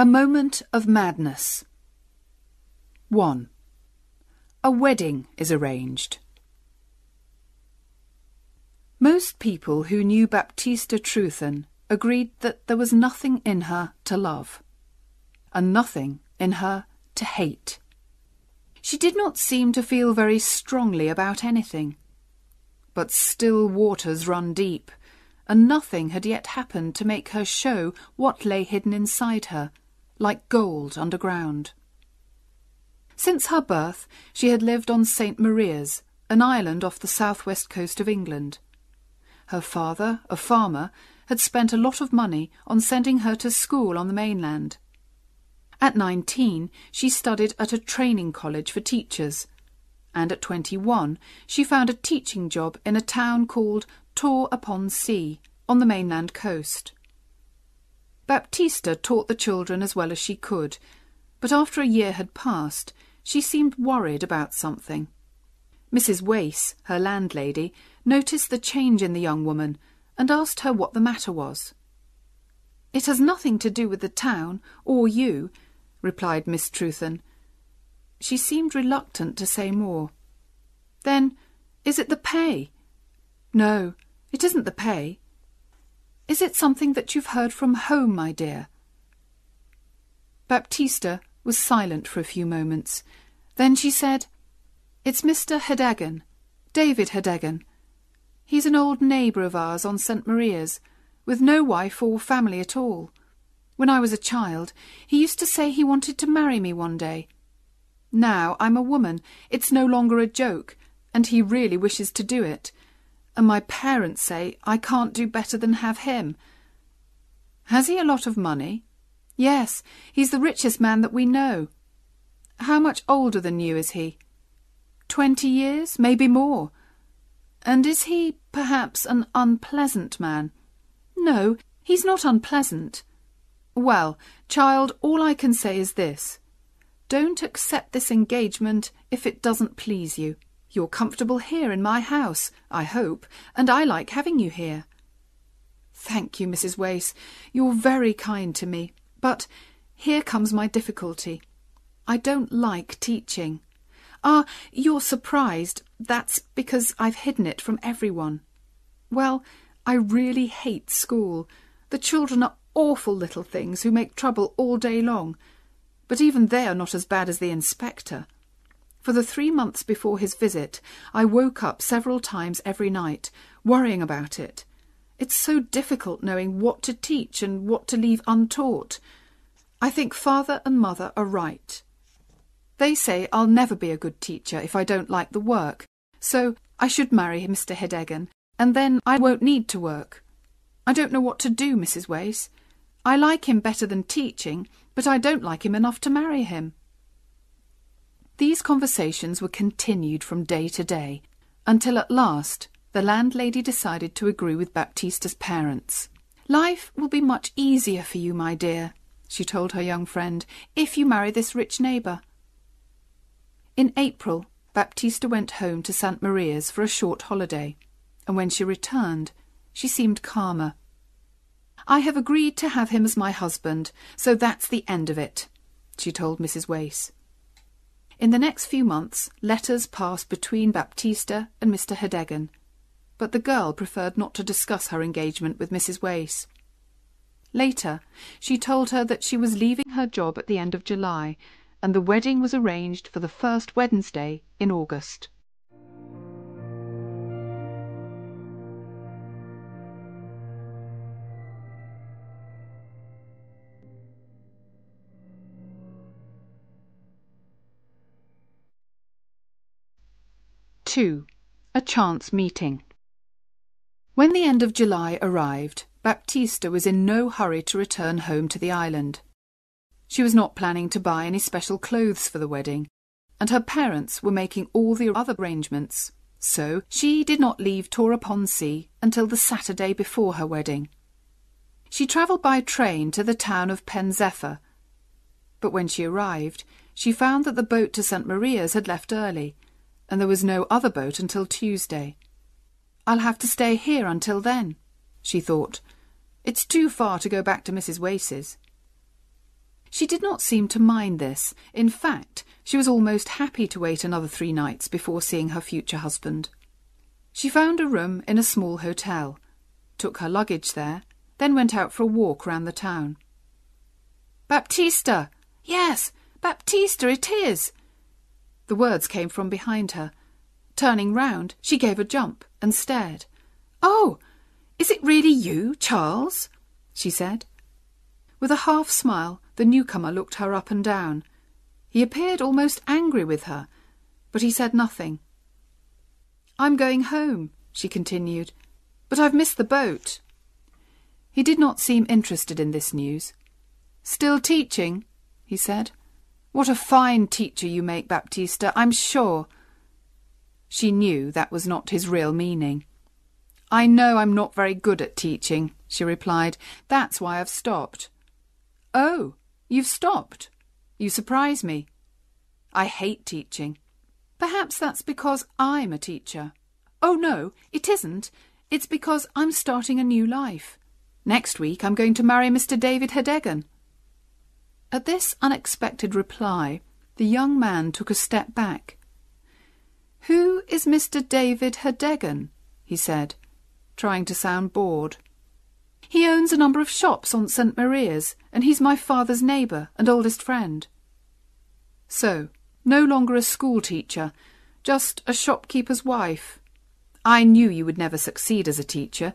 A moment of madness. 1. A wedding is arranged. Most people who knew Baptista Trewthen agreed that there was nothing in her to love, and nothing in her to hate. She did not seem to feel very strongly about anything. But still waters run deep, and nothing had yet happened to make her show what lay hidden inside her, like gold underground. Since her birth, she had lived on St. Maria's, an island off the southwest coast of England. Her father, a farmer, had spent a lot of money on sending her to school on the mainland. At nineteen, she studied at a training college for teachers, and at twenty-one, she found a teaching job in a town called Tor upon Sea, on the mainland coast. Baptista taught the children as well as she could, but after a year had passed, she seemed worried about something. Mrs. Wace, her landlady, noticed the change in the young woman and asked her what the matter was. It has nothing to do with the town or you, replied Miss Trewthen. She seemed reluctant to say more. Then, is it the pay? No, it isn't the pay. Is it something that you've heard from home, my dear? Baptista was silent for a few moments. Then she said, It's Mr. Heddegan, David Heddegan. He's an old neighbour of ours on St. Maria's, with no wife or family at all. When I was a child, he used to say he wanted to marry me one day. Now I'm a woman, it's no longer a joke, and he really wishes to do it. And my parents say I can't do better than have him. Has he a lot of money? Yes, he's the richest man that we know. How much older than you is he? Twenty years, maybe more. And is he, perhaps, an unpleasant man? No, he's not unpleasant. Well, child, all I can say is this. Don't accept this engagement if it doesn't please you. You're comfortable here in my house, I hope, and I like having you here. Thank you, Mrs. Wace. You're very kind to me. But here comes my difficulty. I don't like teaching. Ah, you're surprised. That's because I've hidden it from everyone. Well, I really hate school. The children are awful little things who make trouble all day long. But even they are not as bad as the inspector. For the three months before his visit, I woke up several times every night, worrying about it. It's so difficult knowing what to teach and what to leave untaught. I think father and mother are right. They say I'll never be a good teacher if I don't like the work, so I should marry Mr. Heddegan, and then I won't need to work. I don't know what to do, Mrs. Wace. I like him better than teaching, but I don't like him enough to marry him. These conversations were continued from day to day, until at last the landlady decided to agree with Baptista's parents. Life will be much easier for you, my dear, she told her young friend, if you marry this rich neighbour. In April, Baptista went home to St. Maria's for a short holiday, and when she returned, she seemed calmer. I have agreed to have him as my husband, so that's the end of it, she told Mrs. Wace. In the next few months, letters passed between Baptista and Mr. Heddegan, but the girl preferred not to discuss her engagement with Mrs. Wace. Later, she told her that she was leaving her job at the end of July and the wedding was arranged for the first Wednesday in August. Two, a chance meeting. When the end of July arrived, Baptista was in no hurry to return home to the island. She was not planning to buy any special clothes for the wedding, and her parents were making all the other arrangements, so she did not leave Tor upon Sea until the Saturday before her wedding. She travelled by train to the town of Pen Zephyr, but when she arrived, she found that the boat to St. Maria's had left early, and there was no other boat until Tuesday. I'll have to stay here until then, she thought. It's too far to go back to Mrs. Wace's. She did not seem to mind this. In fact, she was almost happy to wait another three nights before seeing her future husband. She found a room in a small hotel, took her luggage there, then went out for a walk round the town. Baptista! Yes, Baptista, it is! The words came from behind her. Turning round, she gave a jump and stared. Oh, is it really you, Charles? she said. With a half smile, the newcomer looked her up and down. He appeared almost angry with her, but he said nothing. I'm going home, she continued, but I've missed the boat. He did not seem interested in this news. Still teaching? he said. What a fine teacher you make, Baptista, I'm sure. She knew that was not his real meaning. I know I'm not very good at teaching, she replied. That's why I've stopped. Oh, you've stopped. You surprise me. I hate teaching. Perhaps that's because I'm a teacher. Oh, no, it isn't. It's because I'm starting a new life. Next week I'm going to marry Mr. David Heddegan. At this unexpected reply, the young man took a step back. Who is Mr. David Heddegan? he said, trying to sound bored. He owns a number of shops on St. Maria's, and he's my father's neighbour and oldest friend. So, no longer a school teacher, just a shopkeeper's wife. I knew you would never succeed as a teacher.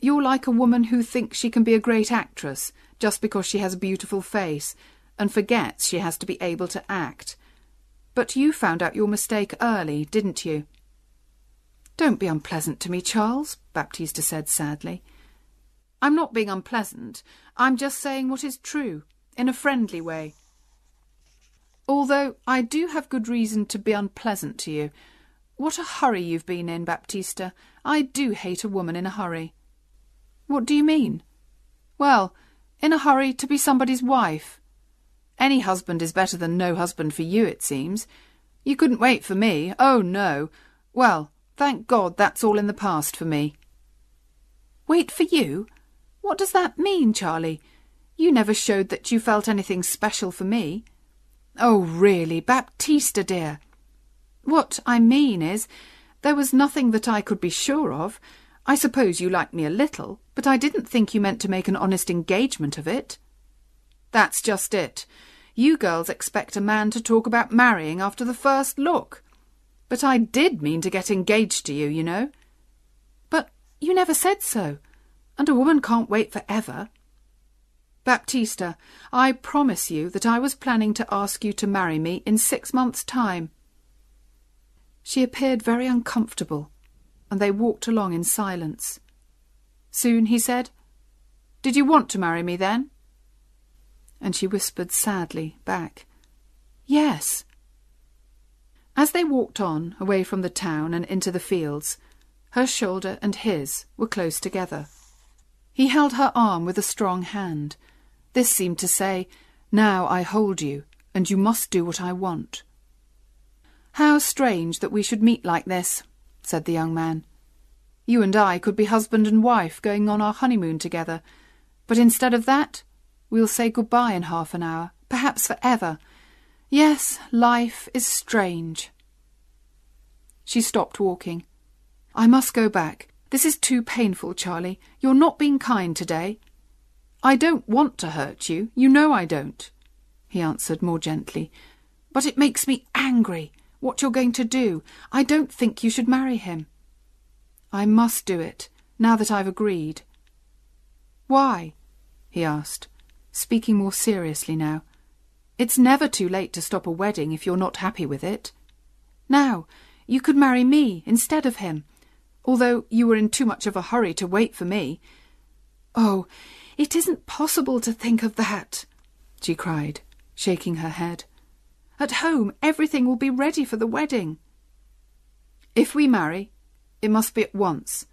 You're like a woman who thinks she can be a great actress just because she has a beautiful face and forgets she has to be able to act. But you found out your mistake early, didn't you? Don't be unpleasant to me, Charles, Baptista said sadly. I'm not being unpleasant. I'm just saying what is true, in a friendly way. Although I do have good reason to be unpleasant to you. What a hurry you've been in, Baptista. I do hate a woman in a hurry. What do you mean? Well, in a hurry to be somebody's wife. Any husband is better than no husband for you, it seems. You couldn't wait for me. Oh, no. Well, thank God that's all in the past for me. Wait for you? What does that mean, Charlie? You never showed that you felt anything special for me. Oh, really, Baptista, dear. What I mean is, there was nothing that I could be sure of. I suppose you liked me a little, but I didn't think you meant to make an honest engagement of it. That's just it. You girls expect a man to talk about marrying after the first look. But I did mean to get engaged to you, you know. But you never said so and a woman can't wait for ever. Baptista, I promise you that I was planning to ask you to marry me in six months' time. She appeared very uncomfortable, and they walked along in silence. Soon he said, Did you want to marry me then? And she whispered sadly back, Yes. As they walked on, away from the town and into the fields, her shoulder and his were close together. He held her arm with a strong hand. This seemed to say, Now I hold you, and you must do what I want. How strange that we should meet like this, said the young man. You and I could be husband and wife going on our honeymoon together, but instead of that, we'll say goodbye in half an hour, perhaps for ever. Yes, life is strange. She stopped walking. I must go back. This is too painful, Charlie. You're not being kind today. I don't want to hurt you. You know I don't, he answered more gently. But it makes me angry what you're going to do. I don't think you should marry him. I must do it, now that I've agreed. Why? he asked, speaking more seriously now. It's never too late to stop a wedding if you're not happy with it. Now, you could marry me instead of him, although you were in too much of a hurry to wait for me. Oh, it isn't possible to think of that, she cried, shaking her head. At home, everything will be ready for the wedding. If we marry, it must be at once.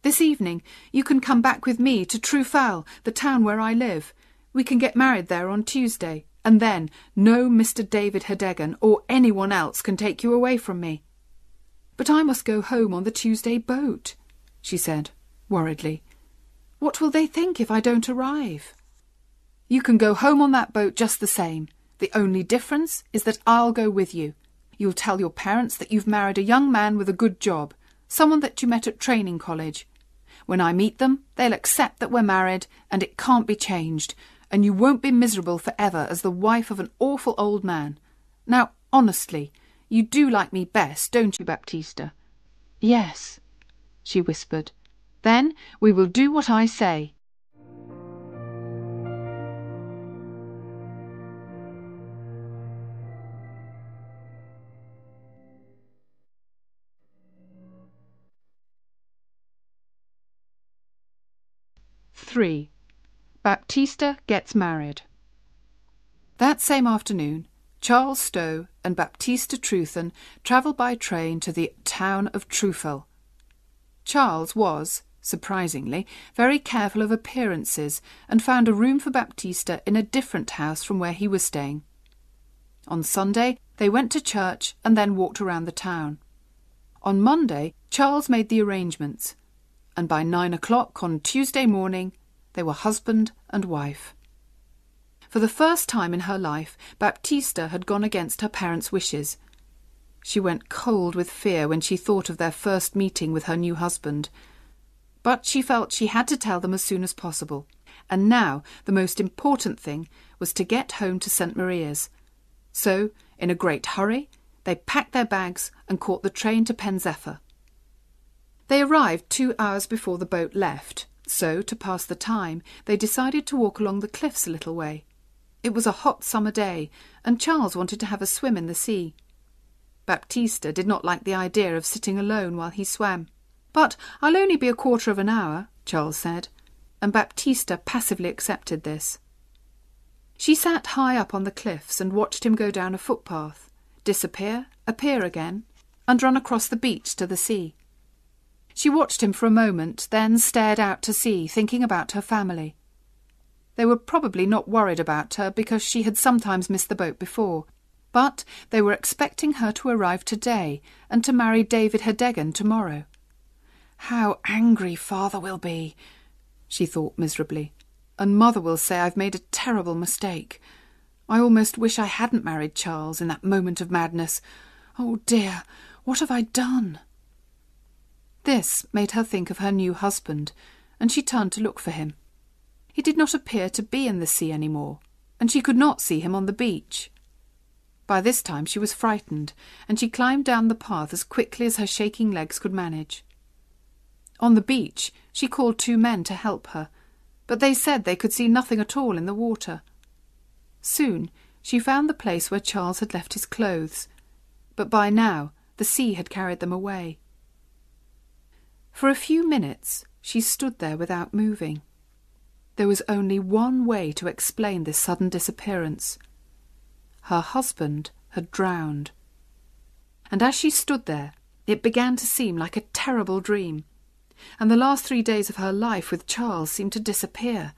This evening, you can come back with me to Trufal, the town where I live. We can get married there on Tuesday, and then no Mr. David Heddegan or anyone else can take you away from me. But I must go home on the Tuesday boat, she said, worriedly. What will they think if I don't arrive? You can go home on that boat just the same. The only difference is that I'll go with you. You'll tell your parents that you've married a young man with a good job, someone that you met at training college. When I meet them, they'll accept that we're married and it can't be changed, and you won't be miserable forever as the wife of an awful old man. Now, honestly, you do like me best, don't you, Baptista? Yes, she whispered. Then we will do what I say. Three. Baptista gets married. That same afternoon, Charles Stow and Baptista Trewthen travelled by train to the town of Trufal. Charles was, surprisingly, very careful of appearances and found a room for Baptista in a different house from where he was staying. On Sunday, they went to church and then walked around the town. On Monday, Charles made the arrangements, and by nine o'clock on Tuesday morning, they were husband and wife. For the first time in her life, Baptista had gone against her parents' wishes. She went cold with fear when she thought of their first meeting with her new husband. But she felt she had to tell them as soon as possible, and now the most important thing was to get home to St. Maria's. So, in a great hurry, they packed their bags and caught the train to Pen Zephyr. They arrived two hours before the boat left, so, to pass the time, they decided to walk along the cliffs a little way. It was a hot summer day, and Charles wanted to have a swim in the sea. Baptista did not like the idea of sitting alone while he swam. But I'll only be a quarter of an hour, Charles said, and Baptista passively accepted this. She sat high up on the cliffs and watched him go down a footpath, disappear, appear again, and run across the beach to the sea. She watched him for a moment, then stared out to sea, thinking about her family. They were probably not worried about her because she had sometimes missed the boat before, but they were expecting her to arrive today and to marry David Heddegan tomorrow. How angry father will be, she thought miserably, and mother will say I've made a terrible mistake. I almost wish I hadn't married Charles in that moment of madness. Oh dear, what have I done? This made her think of her new husband, and she turned to look for him. He did not appear to be in the sea any more, and she could not see him on the beach. By this time she was frightened, and she climbed down the path as quickly as her shaking legs could manage. On the beach she called two men to help her, but they said they could see nothing at all in the water. Soon she found the place where Charles had left his clothes, but by now the sea had carried them away. For a few minutes she stood there without moving. There was only one way to explain this sudden disappearance. Her husband had drowned. And as she stood there, it began to seem like a terrible dream, and the last three days of her life with Charles seemed to disappear.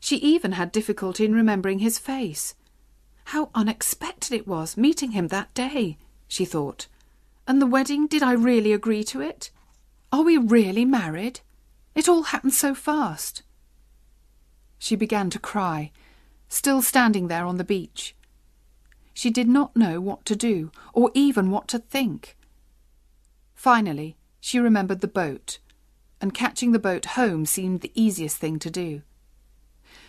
She even had difficulty in remembering his face. How unexpected it was, meeting him that day, she thought. And the wedding, did I really agree to it? Are we really married? It all happened so fast. She began to cry, still standing there on the beach. She did not know what to do, or even what to think. Finally, she remembered the boat, and catching the boat home seemed the easiest thing to do.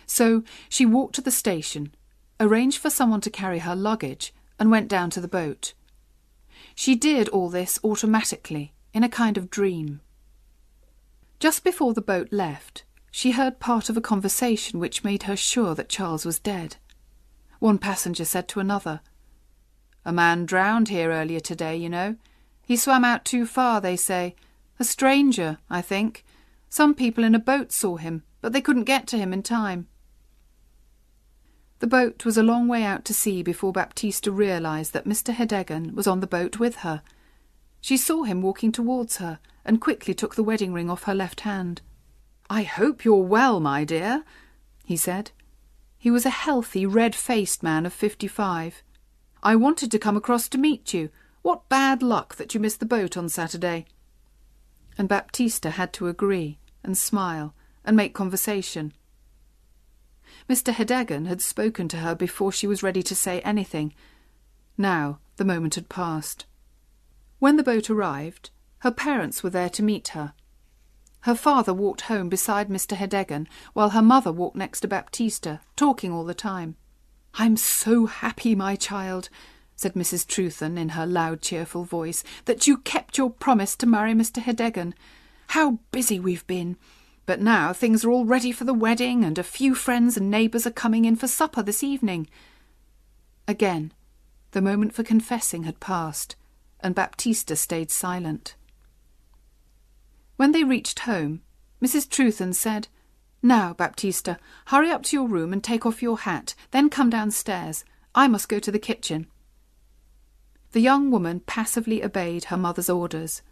So she walked to the station, arranged for someone to carry her luggage, and went down to the boat. She did all this automatically, in a kind of dream. Just before the boat left, she heard part of a conversation which made her sure that Charles was dead. One passenger said to another, A man drowned here earlier today, you know. He swam out too far, they say. A stranger, I think. Some people in a boat saw him, but they couldn't get to him in time. The boat was a long way out to sea before Baptista realised that Mr. Heddegan was on the boat with her. She saw him walking towards her and quickly took the wedding ring off her left hand. I hope you're well, my dear, he said. He was a healthy, red-faced man of fifty-five. I wanted to come across to meet you. What bad luck that you missed the boat on Saturday. And Baptista had to agree and smile and make conversation. Mr. Heddegan had spoken to her before she was ready to say anything. Now the moment had passed. When the boat arrived, her parents were there to meet her. Her father walked home beside Mr. Heddegan, while her mother walked next to Baptista, talking all the time. I'm so happy, my child, said Mrs. Trewthen in her loud, cheerful voice, that you kept your promise to marry Mr. Heddegan. How busy we've been! But now things are all ready for the wedding, and a few friends and neighbours are coming in for supper this evening. Again, the moment for confessing had passed, and Baptista stayed silent. When they reached home, Mrs. Trewthen said, Now, Baptista, hurry up to your room and take off your hat, then come downstairs. I must go to the kitchen. The young woman passively obeyed her mother's orders.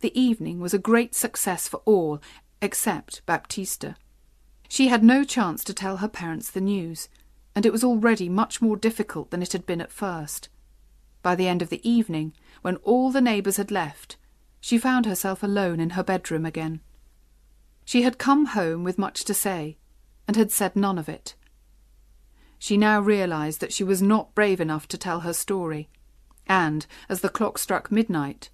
The evening was a great success for all, except Baptista. She had no chance to tell her parents the news, and it was already much more difficult than it had been at first. By the end of the evening, when all the neighbours had left, she found herself alone in her bedroom again. She had come home with much to say, and had said none of it. She now realized that she was not brave enough to tell her story, and, as the clock struck midnight,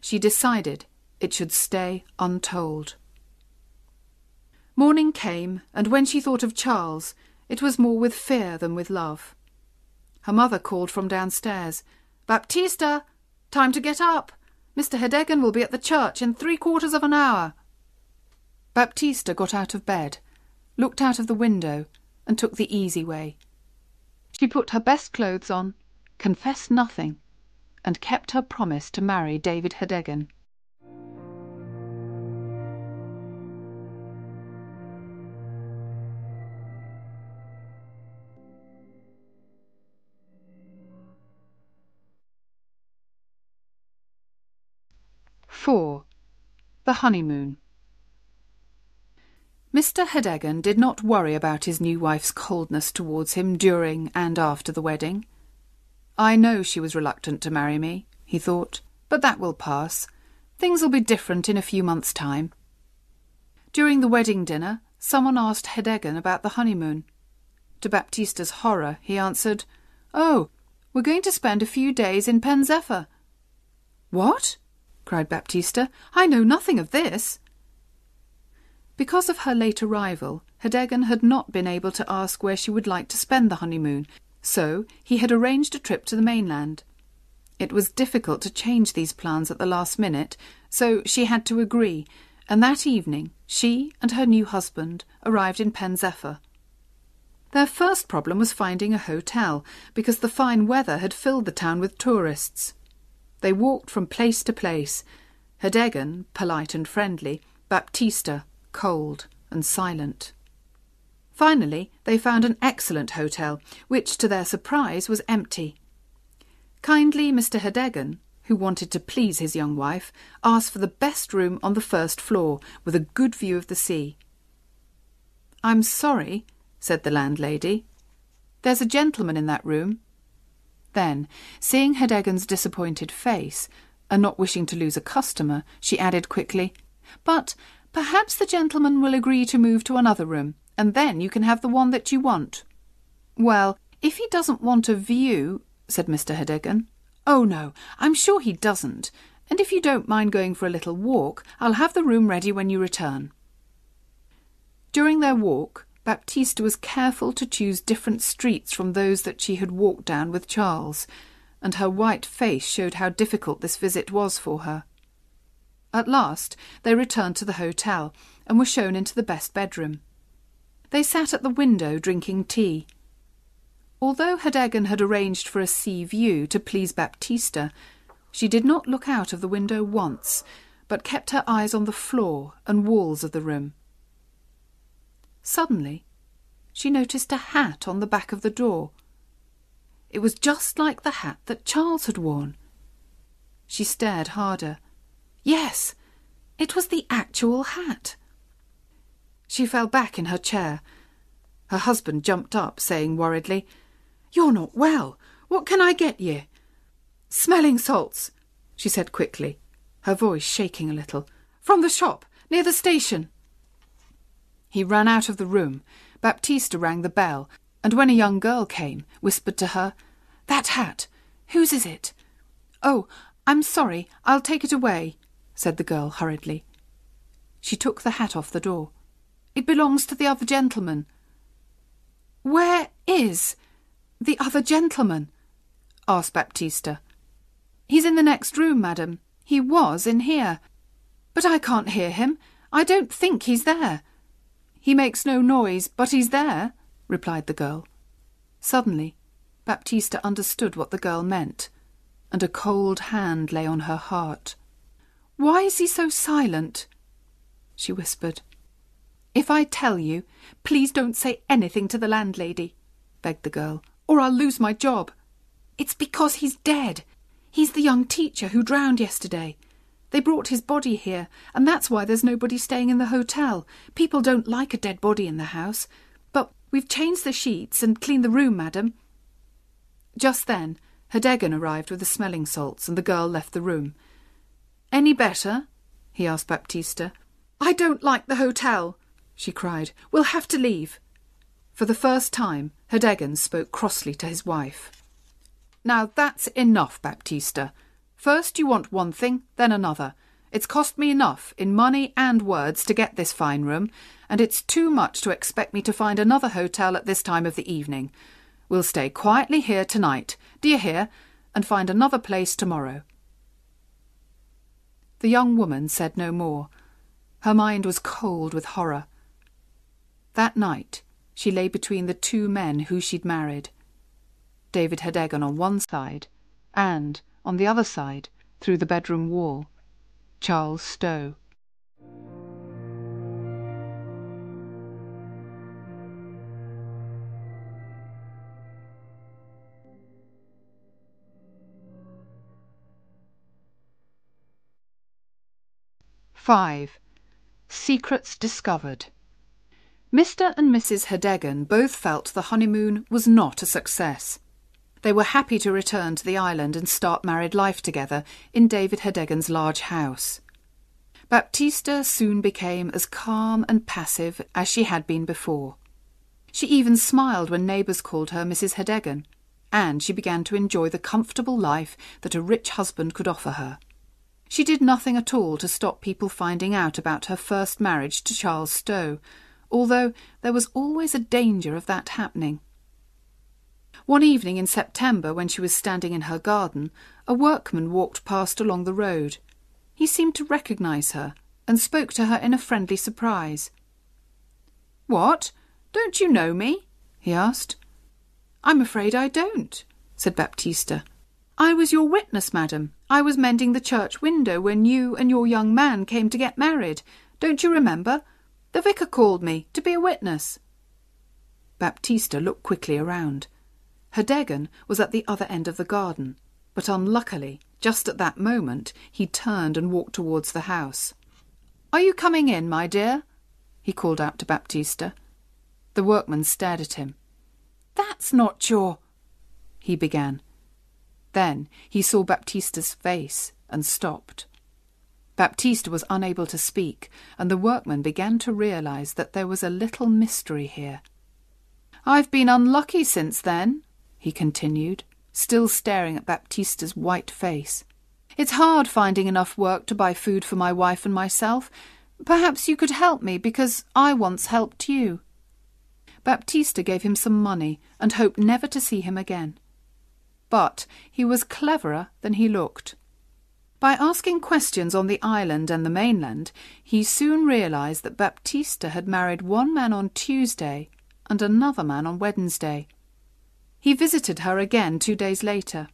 she decided it should stay untold. Morning came, and when she thought of Charles, it was more with fear than with love. Her mother called from downstairs, Baptista, time to get up. Mr. Heddegan will be at the church in three quarters of an hour. Baptista got out of bed, looked out of the window, and took the easy way. She put her best clothes on, confessed nothing, and kept her promise to marry David Heddegan. Four. The honeymoon. Mr. Heddegan did not worry about his new wife's coldness towards him during and after the wedding. I know she was reluctant to marry me, he thought, but that will pass. Things will be different in a few months' time. During the wedding dinner, someone asked Heddegan about the honeymoon. To Baptista's horror, he answered, Oh, we're going to spend a few days in Pen Zephyr. What? Cried Baptista. I know nothing of this. Because of her late arrival, Heddegan had not been able to ask where she would like to spend the honeymoon, so he had arranged a trip to the mainland. It was difficult to change these plans at the last minute, so she had to agree, and that evening she and her new husband arrived in Pen Zephyr. Their first problem was finding a hotel, because the fine weather had filled the town with tourists. They walked from place to place, Heddegan polite and friendly, Baptista cold and silent. Finally, they found an excellent hotel, which, to their surprise, was empty. Kindly Mr. Heddegan, who wanted to please his young wife, asked for the best room on the first floor, with a good view of the sea. I'm sorry, said the landlady. There's a gentleman in that room. Then, seeing Heddegan's disappointed face, and not wishing to lose a customer, she added quickly, But perhaps the gentleman will agree to move to another room, and then you can have the one that you want. Well, if he doesn't want a view, said Mr. Heddegan. Oh, no, I'm sure he doesn't. And if you don't mind going for a little walk, I'll have the room ready when you return. During their walk, Baptista was careful to choose different streets from those that she had walked down with Charles, and her white face showed how difficult this visit was for her. At last they returned to the hotel and were shown into the best bedroom. They sat at the window drinking tea. Although Heddegan had arranged for a sea view to please Baptista, she did not look out of the window once, but kept her eyes on the floor and walls of the room. Suddenly, she noticed a hat on the back of the door. It was just like the hat that Charles had worn. She stared harder. Yes, it was the actual hat. She fell back in her chair. Her husband jumped up, saying worriedly, You're not well. What can I get ye? Smelling salts, she said quickly, her voice shaking a little. From the shop, near the station. He ran out of the room, Baptista rang the bell, and when a young girl came, whispered to her, That hat! Whose is it? Oh, I'm sorry, I'll take it away, said the girl hurriedly. She took the hat off the door. It belongs to the other gentleman. Where is the other gentleman? asked Baptista. He's in the next room, madam. He was in here. But I can't hear him. I don't think he's there. He makes no noise, but he's there, replied the girl. Suddenly, Baptista understood what the girl meant, and a cold hand lay on her heart. Why is he so silent? she whispered. If I tell you, please don't say anything to the landlady, begged the girl, or I'll lose my job. It's because he's dead. He's the young teacher who drowned yesterday. They brought his body here, and that's why there's nobody staying in the hotel. People don't like a dead body in the house. But we've changed the sheets and cleaned the room, madam. Just then, Heddegan arrived with the smelling salts, and the girl left the room. Any better? he asked Baptista. I don't like the hotel, she cried. We'll have to leave. For the first time, Heddegan spoke crossly to his wife. Now that's enough, Baptista. First you want one thing, then another. It's cost me enough, in money and words, to get this fine room, and it's too much to expect me to find another hotel at this time of the evening. We'll stay quietly here tonight, do you hear, and find another place tomorrow. The young woman said no more. Her mind was cold with horror. That night she lay between the two men who she'd married. David Heddegan on one side, and on the other side, through the bedroom wall, Charles Stow. Five. Secrets discovered. Mr. and Mrs. Heddegan both felt the honeymoon was not a success. They were happy to return to the island and start married life together in David Heddegan's large house. Baptista soon became as calm and passive as she had been before. She even smiled when neighbours called her Mrs. Heddegan, and she began to enjoy the comfortable life that a rich husband could offer her. She did nothing at all to stop people finding out about her first marriage to Charles Stow, although there was always a danger of that happening. One evening in September, when she was standing in her garden, a workman walked past along the road. He seemed to recognize her and spoke to her in a friendly surprise. What? Don't you know me? he asked. I'm afraid I don't, said Baptista. I was your witness, madam. I was mending the church window when you and your young man came to get married. Don't you remember? The vicar called me to be a witness. Baptista looked quickly around. Heddegan was at the other end of the garden, but unluckily, just at that moment, he turned and walked towards the house. Are you coming in, my dear? he called out to Baptista. The workman stared at him. That's not your. he began. Then he saw Baptista's face and stopped. Baptista was unable to speak, and the workman began to realize that there was a little mystery here. I've been unlucky since then, he continued, still staring at Baptista's white face. It's hard finding enough work to buy food for my wife and myself. Perhaps you could help me because I once helped you. Baptista gave him some money and hoped never to see him again. But he was cleverer than he looked. By asking questions on the island and the mainland, he soon realized that Baptista had married one man on Tuesday and another man on Wednesday. He visited her again two days later.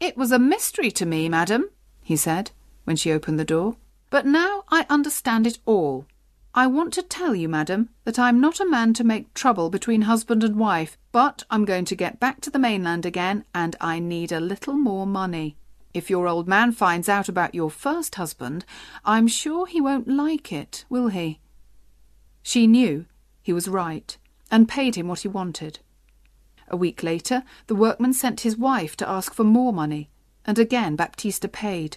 It was a mystery to me, madam, he said, when she opened the door. But now I understand it all. I want to tell you, madam, that I'm not a man to make trouble between husband and wife, but I'm going to get back to the mainland again, and I need a little more money. If your old man finds out about your first husband, I'm sure he won't like it, will he? She knew he was right, and paid him what he wanted. A week later, the workman sent his wife to ask for more money, and again Baptista paid.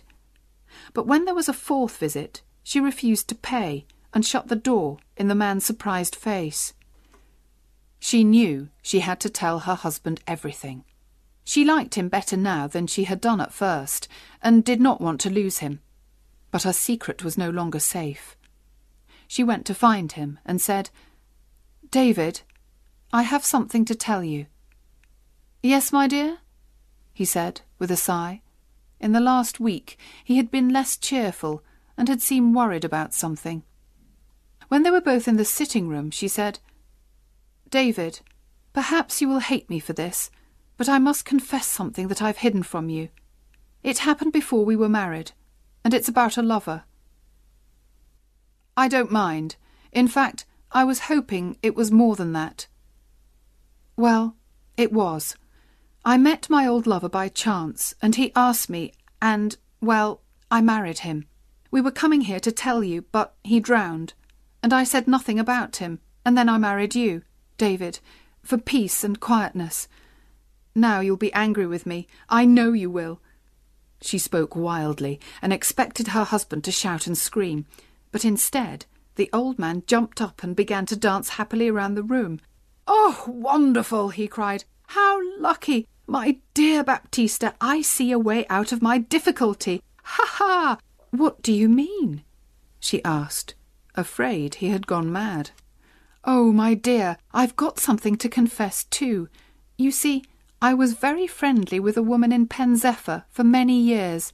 But when there was a fourth visit, she refused to pay and shut the door in the man's surprised face. She knew she had to tell her husband everything. She liked him better now than she had done at first, and did not want to lose him. But her secret was no longer safe. She went to find him and said, David, I have something to tell you. Yes, my dear? he said, with a sigh. In the last week he had been less cheerful and had seemed worried about something. When they were both in the sitting room, she said, David, perhaps you will hate me for this, but I must confess something that I've hidden from you. It happened before we were married, and it's about a lover. I don't mind. In fact, I was hoping it was more than that. Well, it was. I met my old lover by chance, and he asked me, and, well, I married him. We were coming here to tell you, but he drowned, and I said nothing about him, and then I married you, David, for peace and quietness. Now you'll be angry with me. I know you will. She spoke wildly, and expected her husband to shout and scream, but instead the old man jumped up and began to dance happily around the room. Oh, wonderful! he cried. How lucky! My dear Baptista, I see a way out of my difficulty. Ha ha! What do you mean? she asked, afraid he had gone mad. Oh, my dear, I've got something to confess too. You see, I was very friendly with a woman in Pen Zephyr for many years.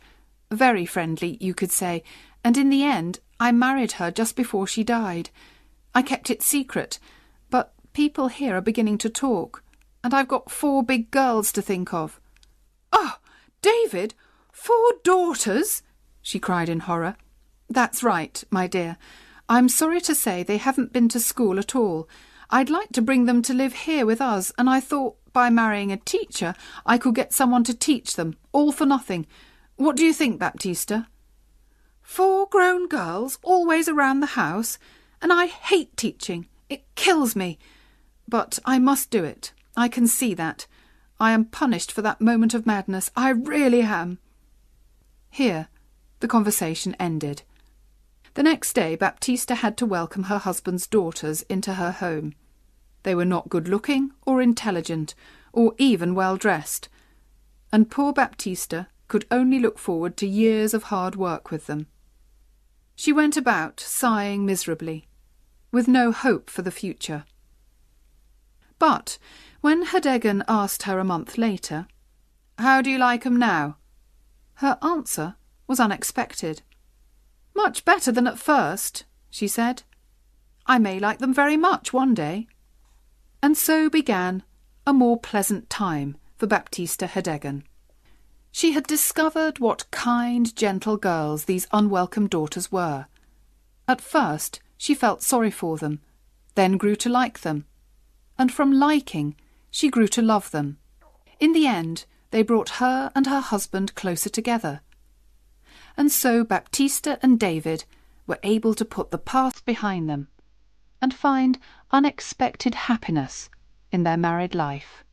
Very friendly, you could say, and in the end I married her just before she died. I kept it secret, but people here are beginning to talk, and I've got four big girls to think of. Oh, David, four daughters? she cried in horror. That's right, my dear. I'm sorry to say they haven't been to school at all. I'd like to bring them to live here with us, and I thought by marrying a teacher I could get someone to teach them, all for nothing. What do you think, Baptista? Four grown girls always around the house, and I hate teaching. It kills me. But I must do it. I can see that. I am punished for that moment of madness. I really am. Here, the conversation ended. The next day, Baptista had to welcome her husband's daughters into her home. They were not good looking or intelligent or even well dressed, and poor Baptista could only look forward to years of hard work with them. She went about sighing miserably, with no hope for the future. But when Heddegan asked her a month later, How do you like 'em now? her answer was unexpected. Much better than at first, she said. I may like them very much one day. And so began a more pleasant time for Baptista Heddegan. She had discovered what kind, gentle girls these unwelcome daughters were. At first she felt sorry for them, then grew to like them, and from liking she grew to love them. In the end, they brought her and her husband closer together. And so Baptista and David were able to put the past behind them and find unexpected happiness in their married life.